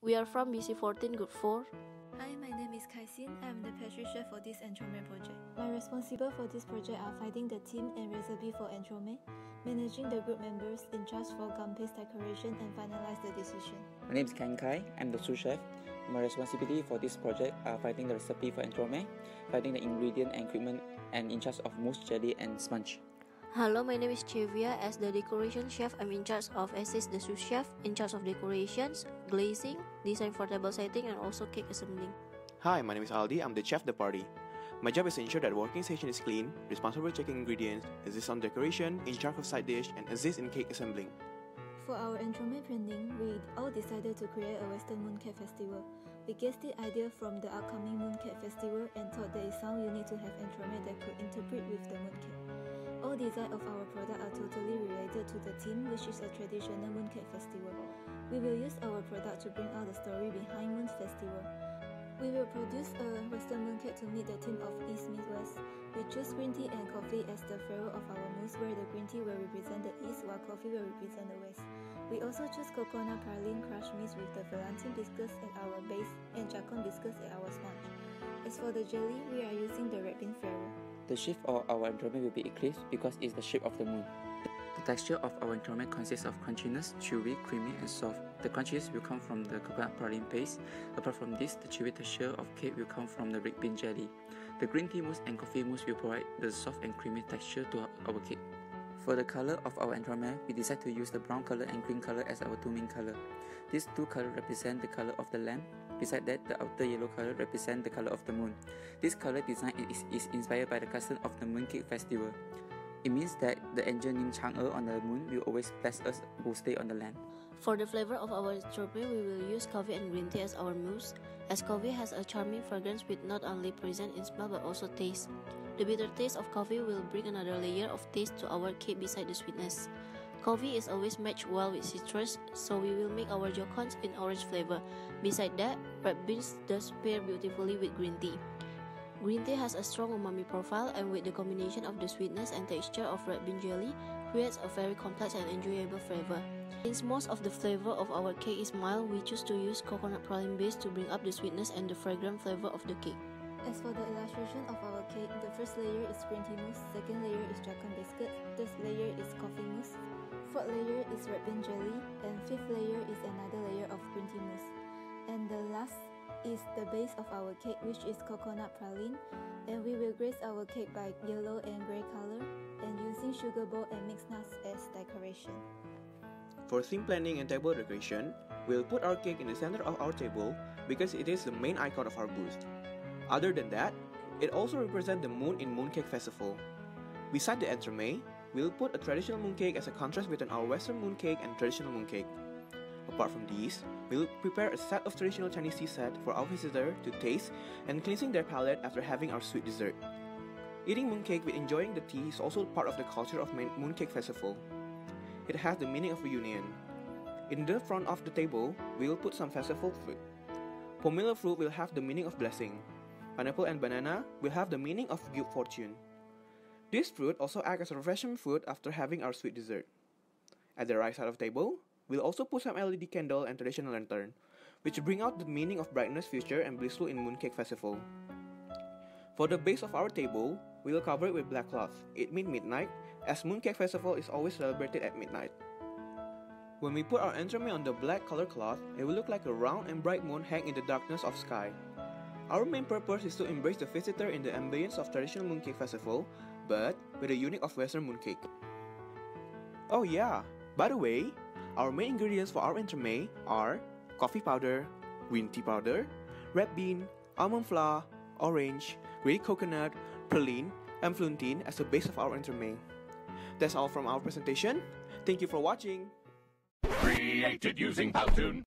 We are from BC14 Group 4. Hi, my name is Kai Kaisin. I'm the pastry chef for this entremet project. My responsible for this project are finding the team and recipe for entremet, managing the group members in charge for gum paste decoration and finalize the decision. My name is Ken Kai. I'm the sous chef. My responsibility for this project are finding the recipe for entremet, finding the ingredient and equipment, and in charge of mousse, jelly, and sponge. Hello, my name is Chevia. As the decoration chef, I'm in charge of assist the sous chef, in charge of decorations, glazing, design for table setting, and also cake assembling. Hi, my name is Aldi. I'm the chef of the party. My job is to ensure that working station is clean, responsible for checking ingredients, assist on decoration, in charge of side dish, and assist in cake assembling. For our entremet branding, we all decided to create a Western Mooncake Festival. We guessed the idea from the upcoming Mooncake Festival and thought that it sounds unique to have entremet that could interpret with the mooncake. All design of our product are totally related to the theme, which is a traditional mooncake festival. We will use our product to bring out the story behind Moon Festival. We will produce a Western mooncake to meet the theme of East meets West. We choose green tea and coffee as the flavor of our mousse, where the green tea will represent the East while coffee will represent the West. We also choose coconut praline crushed mix with the feuilletine biscuits at our base and joconde biscuits at our sponge. As for the jelly, we are using the red bean flavor. The shape of our entremet will be eclipse because it's the shape of the moon. The texture of our entremet consists of crunchiness, chewy, creamy, and soft. The crunchiness will come from the coconut praline paste. Apart from this, the chewy texture of cake will come from the red bean jelly. The green tea mousse and coffee mousse will provide the soft and creamy texture to our cake. For the color of our entremet, we decided to use the brown color and green color as our two main color. These two colors represent the color of the lamp Beside that, the outer yellow color represents the color of the moon. This color design is, is inspired by the custom of the Mooncake Festival. It means that the angel named Chang'e er on the moon will always bless us who stay on the land. For the flavor of our strawberry, we will use coffee and green tea as our mousse, as coffee has a charming fragrance which not only present in smell but also taste. The bitter taste of coffee will bring another layer of taste to our cake beside the sweetness. Coffee is always matched well with citrus, so we will make our jocondes in orange flavor. Beside that, red beans does pair beautifully with green tea. Green tea has a strong umami profile and with the combination of the sweetness and texture of red bean jelly creates a very complex and enjoyable flavor. Since most of the flavor of our cake is mild, we choose to use coconut praline base to bring up the sweetness and the fragrant flavor of the cake. As for the illustration of our cake, the first layer is green tea mousse, second layer is joconde biscuit, third layer is coffee mousse, fourth layer is red bean jelly, and fifth layer is another layer of green tea mousse. And the last is the base of our cake which is coconut praline and we will grace our cake by yellow and grey color and using sugar bowl and mixed nuts as decoration. For theme planning and table decoration, we'll put our cake in the center of our table because it is the main icon of our booth. Other than that, it also represents the moon in Mooncake Festival. Beside the entremet, we'll put a traditional mooncake as a contrast between our western mooncake and traditional mooncake. Apart from these, we'll prepare a set of traditional Chinese tea set for our visitor to taste and cleansing their palate after having our sweet dessert. Eating mooncake with enjoying the tea is also part of the culture of Mooncake Festival. It has the meaning of reunion. In the front of the table, we will put some festival fruit. Pomelo fruit will have the meaning of blessing. Pineapple and banana will have the meaning of good fortune. This fruit also acts as a refreshment food after having our sweet dessert. At the right side of the table, We'll also put some LED candle and traditional lantern, which bring out the meaning of brightness, future, and blissful in Mooncake Festival. For the base of our table, we will cover it with black cloth. It means midnight, as Mooncake Festival is always celebrated at midnight. When we put our entremet on the black color cloth, it will look like a round and bright moon hang in the darkness of sky. Our main purpose is to embrace the visitor in the ambience of traditional Mooncake Festival, but with a unique of Western mooncake. Oh yeah, by the way, our main ingredients for our entremet are coffee powder, green tea powder, red bean, almond flour, orange, grated coconut, praline, and feuilletine as the base of our entremet. That's all from our presentation. Thank you for watching. Created using Powtoon.